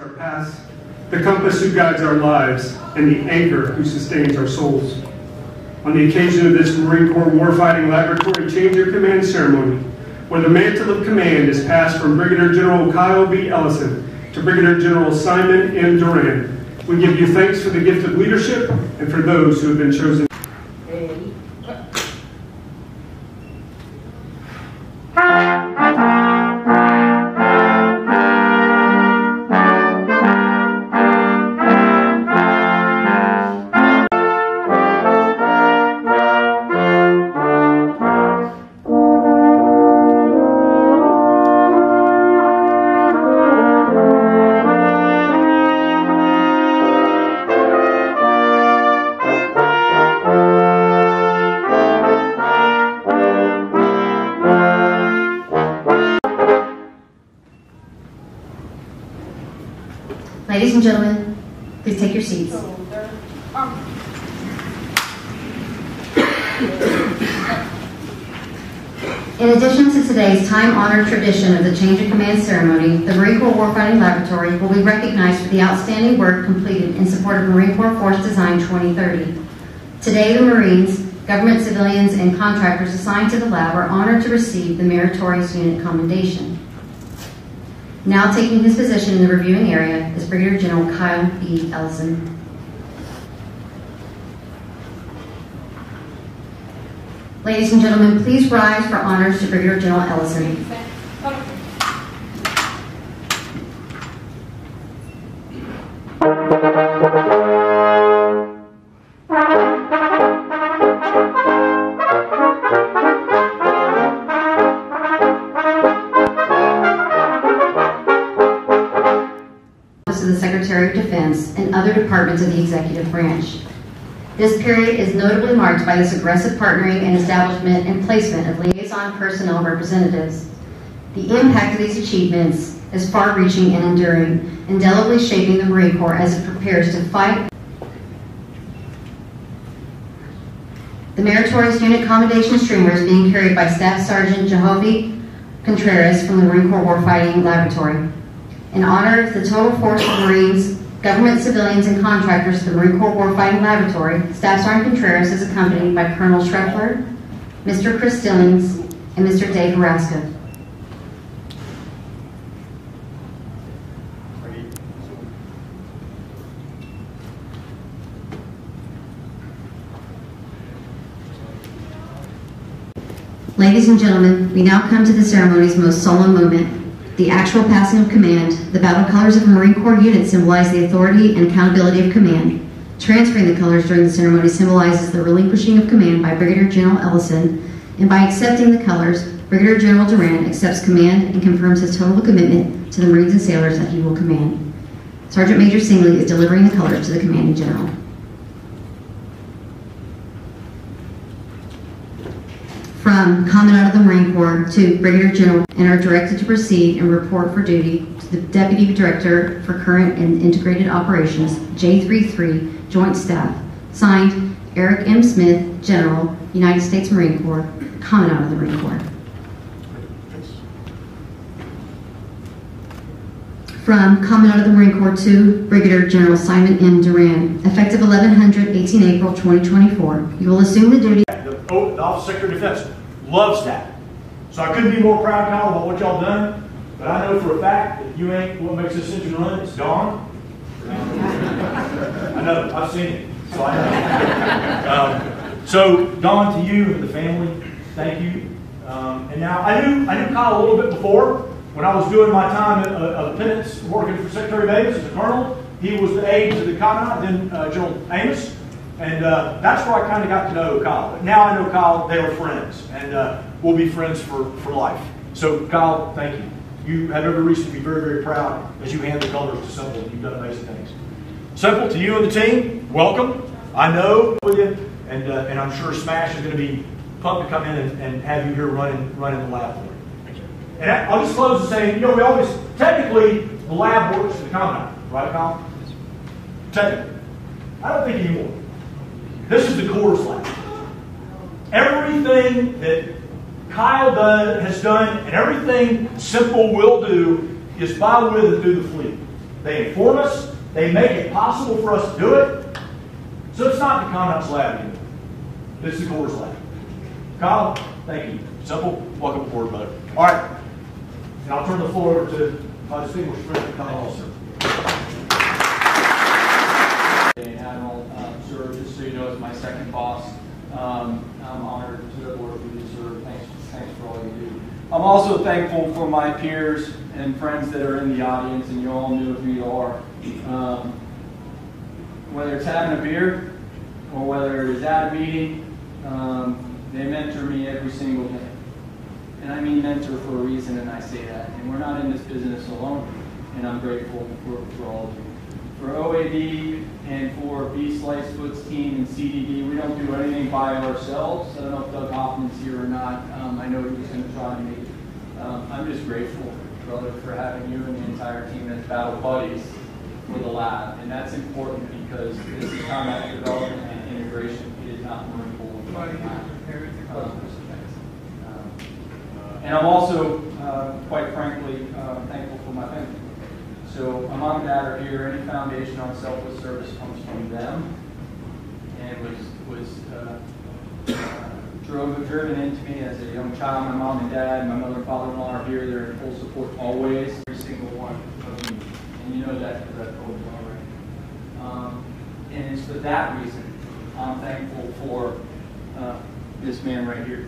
our paths, the compass who guides our lives, and the anchor who sustains our souls. On the occasion of this Marine Corps Warfighting Laboratory Change of Command ceremony, where the mantle of command is passed from Brigadier General Kyle B. Ellison to Brigadier General Simon M. Doran, we give you thanks for the gift of leadership and for those who have been chosen. Gentlemen, please take your seats. In addition to today's time-honored tradition of the change of command ceremony, the Marine Corps Warfighting Laboratory will be recognized for the outstanding work completed in support of Marine Corps Force Design 2030. Today, the Marines, government civilians, and contractors assigned to the lab are honored to receive the Meritorious Unit Commendation. Now taking his position in the reviewing area is Brigadier General Kyle B. Ellison. Ladies and gentlemen, please rise for honors to Brigadier General Ellison. Office of the Secretary of Defense and other departments of the executive branch. This period is notably marked by this aggressive partnering and establishment and placement of liaison personnel representatives. The impact of these achievements is far-reaching and enduring, indelibly shaping the Marine Corps as it prepares to fight. The Meritorious Unit Commendation Streamer is being carried by Staff Sergeant Jehovah Contreras from the Marine Corps Warfighting Laboratory. In honor of the total force of Marines, government civilians, and contractors of the Marine Corps Warfighting Laboratory, Staff Sergeant Contreras is accompanied by Colonel Schreffler, Mr. Chris Stillings, and Mr. Dave Haraska. Ladies and gentlemen, we now come to the ceremony's most solemn moment, the actual passing of command. The battle colors of a Marine Corps unit symbolize the authority and accountability of command. Transferring the colors during the ceremony symbolizes the relinquishing of command by Brigadier General Ellison, and by accepting the colors, Brigadier General Doran accepts command and confirms his total commitment to the Marines and sailors that he will command. Sergeant Major Singley is delivering the colors to the commanding general. From Commandant of the Marine Corps to Brigadier General and are directed to proceed and report for duty to the Deputy Director for Current and Integrated Operations, J33 Joint Staff. Signed, Eric M. Smith, General, United States Marine Corps, Commandant of the Marine Corps. From Commandant of the Marine Corps to Brigadier General Simon M. Doran, effective 1100, 18 April 2024. You will assume the duty The, the Office of Secretary of Defense loves that. So I couldn't be more proud, Kyle, about what y'all done. But I know for a fact that you ain't what makes this engine run. It's Dawn. I know. I've seen it. So I know. Um, so Dawn, to you and the family, thank you. Um, and now I knew I knew Kyle a little bit before when I was doing my time of of penance working for Secretary Davis as a colonel. He was the aide to the commandant, then uh, General Amos. And uh, that's where I kind of got to know Kyle. But now I know Kyle, they are friends, and uh, we'll be friends for, for life. So, Kyle, thank you. You have every reason to be very, very proud as you hand the colors to Simple. You've done amazing things. Simple, to you and the team, welcome. I know with you, and, uh, and I'm sure Smash is going to be pumped to come in and, and have you here running, running the lab for you. And I- I'll just close with saying, you know, we always, technically, the lab works for the commandant, right, Kyle? Technically. I don't think anymore. This is the Corps lab. Everything that Kyle does, has done and everything Simple will do is by with and through the fleet. They inform us. They make it possible for us to do it. So it's not the Conduct Lab anymore. This is the Corps Lab. Kyle, thank you. Simple. Welcome aboard, brother. All right. And I'll turn the floor over to my distinguished friend, Kyle Ellison. And Admiral um, Sir, just so you know, is my second boss. Um, I'm honored to work with you. Thanks, thanks for all you do. I'm also thankful for my peers and friends that are in the audience, and you all know who you are. Um, whether it's having a beer or whether it is at a meeting, um, they mentor me every single day. And I mean mentor for a reason, and I say that. And we're not in this business alone, and I'm grateful for, for all of you. For OAB and for B Slice Foods team and CDD, we don't do anything by ourselves. I don't know if Doug Hoffman's here or not. Um, I know he was going to try make. Um, I'm just grateful, brother, for having you and the entire team as battle buddies for the lab. And that's important because this is combat development and integration. It is not Marine Corps. Um, and I'm also, uh, quite frankly, uh, thankful for my family. So and dad are here. Any foundation on selfless service comes from them, and was was uh, drove driven into me as a young child. My mom and dad, my mother and father-in-law are here. They're in full support always, every single one of you, and you know that because I've told you already. Um, and it's for that reason I'm thankful for uh, this man right here.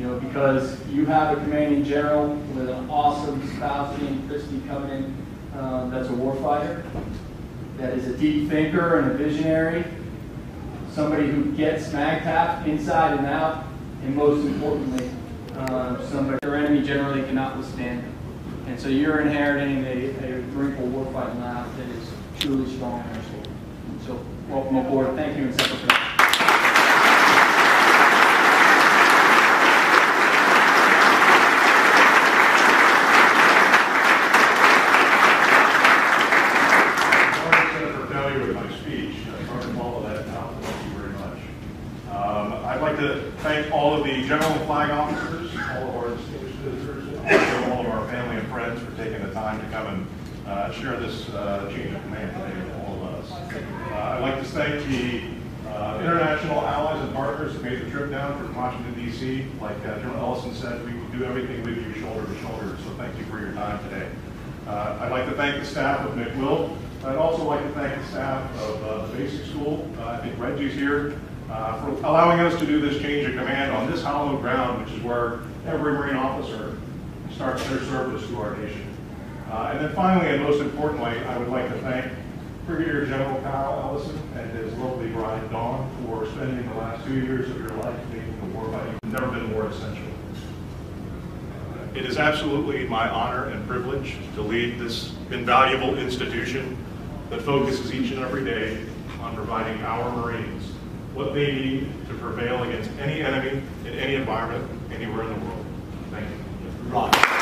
You know, because you have a commanding general with an awesome spouse in Christy coming in, uh, that's a warfighter, that is a deep thinker and a visionary, somebody who gets MAGTF inside and out, and most importantly, uh, somebody your enemy generally cannot withstand. And so you're inheriting a, a Marine Corps warfighting lab that is truly strong and. So welcome aboard. Thank you, and Secretary. Sorry, Senator, for failure with my speech. I tried to follow that now. Thank you very much. Um, I'd like to thank all of the general and flag officers, all of our distinguished visitors, and also all of our family and friends for taking the time to come and uh, share this uh, change of command today with all of us. Uh, I'd like to thank the uh, international allies and partners that made the trip down from Washington D.C. Like uh, General Ellison said, we will do everything with you shoulder to shoulder, so thank you for your time today. Uh, I'd like to thank the staff of MCWL. I'd also like to thank the staff of the basic school. I think Reggie's here for allowing us to do this change of command on this hallowed ground, which is where every Marine officer their service to our nation. Uh, and then finally, and most importantly, I would like to thank Brigadier General Kyle Ellison and his lovely bride Dawn for spending the last two years of your life making the warfighting. You've never been more essential. It is absolutely my honor and privilege to lead this invaluable institution that focuses each and every day on providing our Marines what they need to prevail against any enemy in any environment anywhere in the world. Thank you right.